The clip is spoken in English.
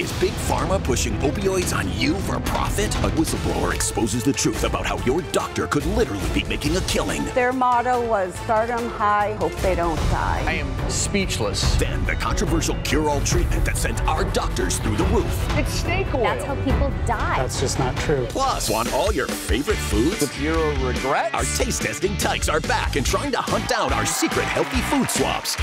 Is Big Pharma pushing opioids on you for profit? A whistleblower exposes the truth about how your doctor could literally be making a killing. Their motto was start them high, hope they don't die. I am speechless. Then the controversial cure-all treatment that sent our doctors through the roof. It's snake oil. That's how people die. That's just not true. Plus, want all your favorite foods? With zero regrets. Our taste testing tykes are back and trying to hunt down our secret healthy food swaps.